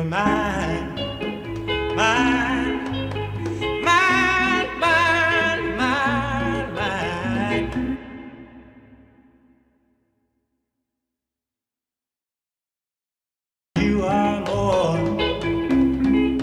your mind.